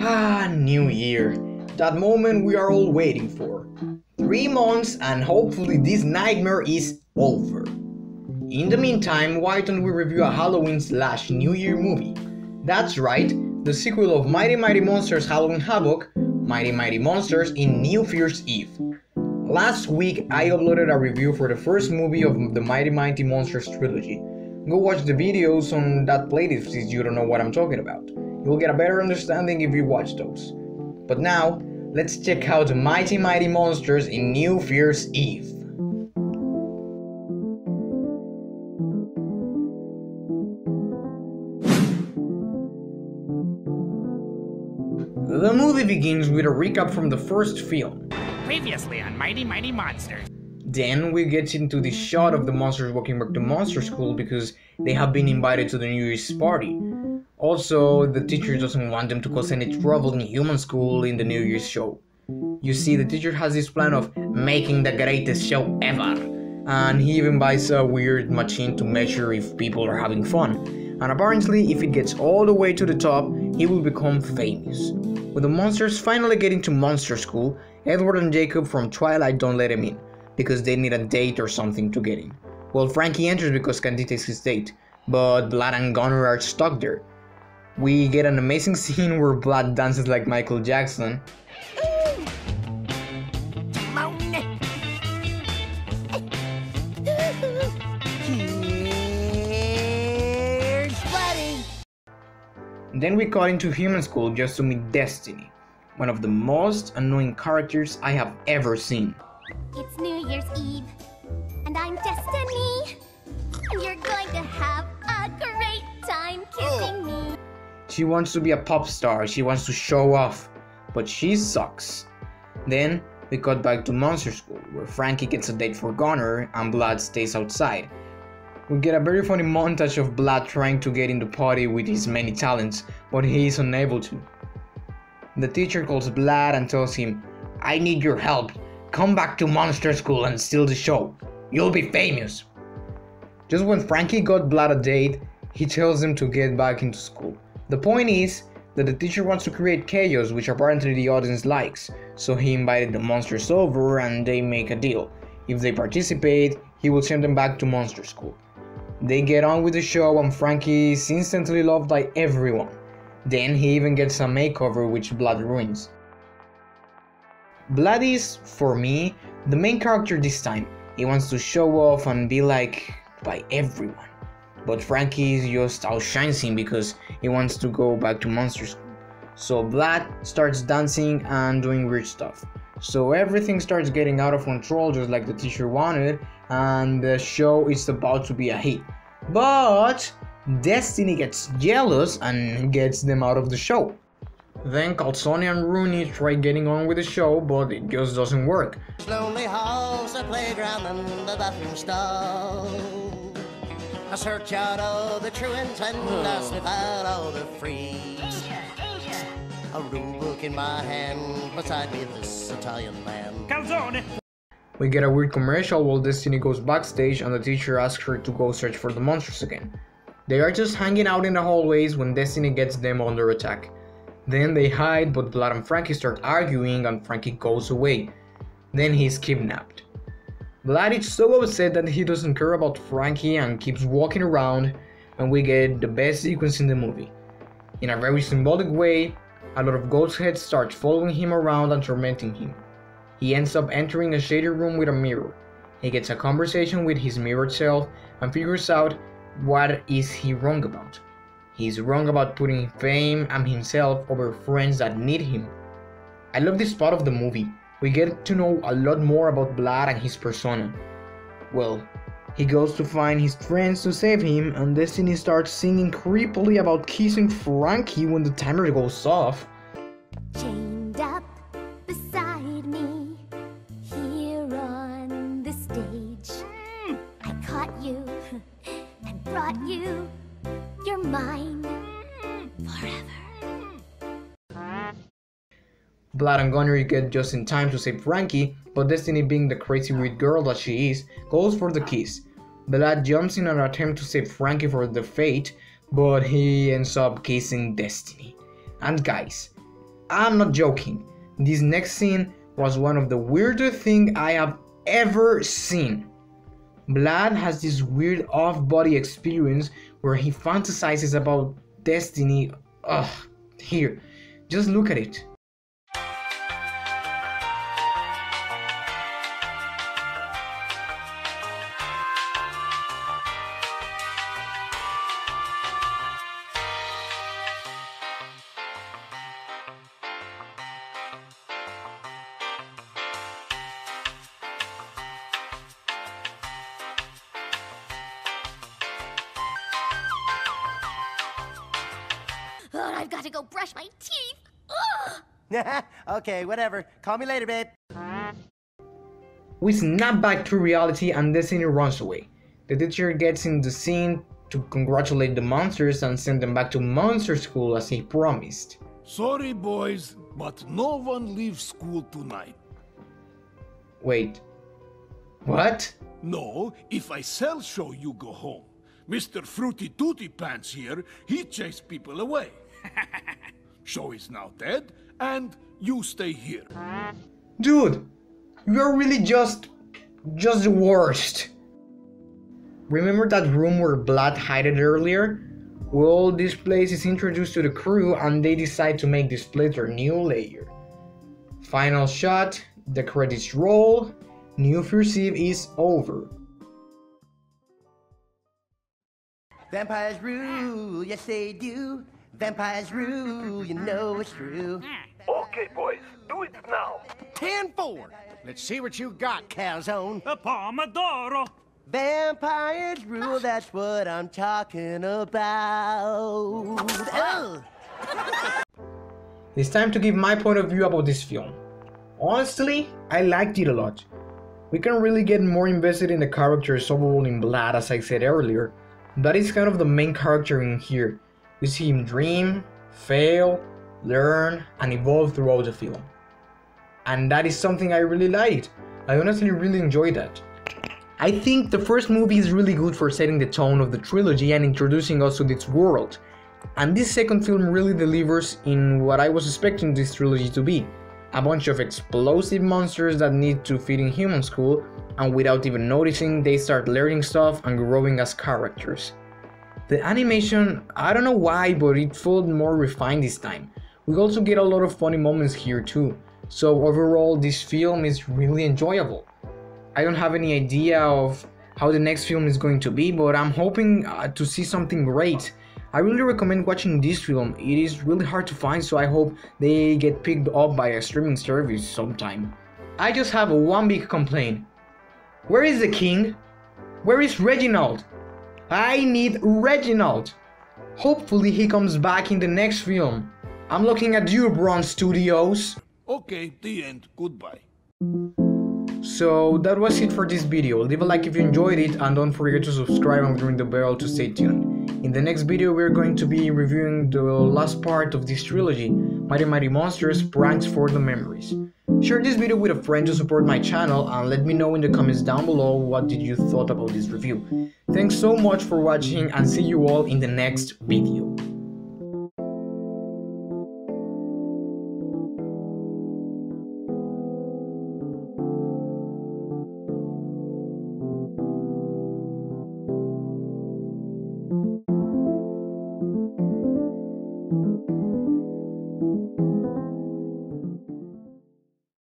Ah, New Year. That moment we are all waiting for. Three months and hopefully this nightmare is over. In the meantime, why don't we review a Halloween slash New Year movie? That's right, the sequel of Mighty Mighty Monsters Halloween Havoc, Mighty Mighty Monsters in New Year's Eve. Last week, I uploaded a review for the first movie of the Mighty Mighty Monsters trilogy. Go watch the videos on that playlist if you don't know what I'm talking about. You'll get a better understanding if you watch those. But now, let's check out Mighty Mighty Monsters in New Year's Eve. The movie begins with a recap from the first film. Previously on Mighty Mighty Monsters. Then we get into the shot of the monsters walking back to Monster School because they have been invited to the New Year's party. Also, the teacher doesn't want them to cause any trouble in human school in the New Year's show. You see, the teacher has this plan of making the greatest show ever, and he even buys a weird machine to measure if people are having fun. And apparently, if it gets all the way to the top, he will become famous. With the monsters finally getting to Monster School, Edward and Jacob from Twilight don't let him in, because they need a date or something to get in. Well, Frankie enters because Candy takes his date, but Vlad and Gunner are stuck there. We get an amazing scene where Vlad dances like Michael Jackson, Then we got into human school just to meet Destiny, one of the most annoying characters I have ever seen. It's New Year's Eve, and I'm Destiny. And you're going to have a great time kissing oh. me. She wants to be a pop star, she wants to show off, but she sucks. Then we got back to Monster School, where Frankie gets a date for Gunner and Vlad stays outside. We get a very funny montage of Vlad trying to get in the party with his many talents, but he is unable to. The teacher calls Vlad and tells him, I need your help. Come back to Monster School and steal the show. You'll be famous. Just when Frankie got Vlad a date, he tells him to get back into school. The point is that the teacher wants to create chaos, which apparently the audience likes, so he invited the monsters over and they make a deal. If they participate, he will send them back to Monster School. They get on with the show and Frankie is instantly loved by everyone. Then he even gets a makeover which Vlad ruins. Vlad is, for me, the main character this time. He wants to show off and be like by everyone. But Frankie is just outshines him because he wants to go back to Monster School. So Vlad starts dancing and doing weird stuff. So everything starts getting out of control just like the teacher wanted, and the show is about to be a hit. But Destiny gets jealous and gets them out of the show. Then Calzone and Rooney try getting on with the show, but it just doesn't work. Lonely a playground, and the bathroom stall. I search out all the true intent, I sniff out all the freaks. A rule book in my hand, beside me this Italian man. Calzone! We get a weird commercial while Destiny goes backstage and the teacher asks her to go search for the monsters again. They are just hanging out in the hallways when Destiny gets them under attack. Then they hide, but Vlad and Frankie start arguing and Frankie goes away. Then he's kidnapped. Vlad is so upset that he doesn't care about Frankie and keeps walking around, and we get the best sequence in the movie. In a very symbolic way, a lot of ghost heads start following him around and tormenting him. He ends up entering a shady room with a mirror. He gets a conversation with his mirrored self and figures out what is he wrong about. He's wrong about putting fame and himself over friends that need him. I love this part of the movie. We get to know a lot more about Vlad and his persona. Well, he goes to find his friends to save him, and Destiny starts singing creepily about kissing Frankie when the timer goes off. Chained up beside me, here on the stage. Hmm. I caught you and brought you. You're mine Vlad and Gunner get just in time to save Frankie, but Destiny, being the crazy weird girl that she is, goes for the kiss. Vlad jumps in an attempt to save Frankie for the fate, but he ends up kissing Destiny. And guys, I'm not joking. This next scene was one of the weirdest things I have ever seen. Vlad has this weird off-body experience where he fantasizes about destiny. Ugh, here, just look at it. Oh, I've got to go brush my teeth. Ugh. okay, whatever. Call me later, babe. We snap back to reality and Destiny runs away. The teacher gets in the scene to congratulate the monsters and send them back to monster school as he promised. Sorry, boys, but no one leaves school tonight. Wait. What? No, if I sell show, you go home. Mr. Fruity Tooty Pants here, he chase people away. show is now dead, and you stay here. Dude, you're really just. just the worst. Remember that room where Vlad hid it earlier? Well, this place is introduced to the crew and they decide to make this place their new layer. Final shot, the credits roll, New Year's Eve is over. Vampires rule, yes they do. Vampires rule, you know it's true. Okay, boys, do it now. 10-4. Let's see what you got, Calzone. A Pomodoro. Vampires rule, that's what I'm talking about. Ugh. It's time to give my point of view about this film. Honestly, I liked it a lot. We can really get more invested in the characters overall in Vlad as I said earlier. That is kind of the main character in here. We see him dream, fail, learn, and evolve throughout the film. And that is something I really liked. I honestly really enjoyed that. I think the first movie is really good for setting the tone of the trilogy and introducing us to this world. And this second film really delivers in what I was expecting this trilogy to be. A bunch of explosive monsters that need to fit in human school, and without even noticing, they start learning stuff and growing as characters. The animation, I don't know why, but it felt more refined this time. We also get a lot of funny moments here too, so overall this film is really enjoyable. I don't have any idea of how the next film is going to be, but I'm hoping uh, to see something great. I really recommend watching this film. It is really hard to find, so I hope they get picked up by a streaming service sometime. I just have one big complaint. Where is the king? Where is Reginald? I need Reginald. Hopefully he comes back in the next film. I'm looking at you, Bronze Studios. Okay, the end. Goodbye. So that was it for this video. Leave a like if you enjoyed it and don't forget to subscribe and ring the bell to stay tuned. In the next video we're going to be reviewing the last part of this trilogy, Mighty Mighty Monsters Pranks for the Memories. Share this video with a friend to support my channel and let me know in the comments down below what did you thought about this review. Thanks so much for watching and see you all in the next video.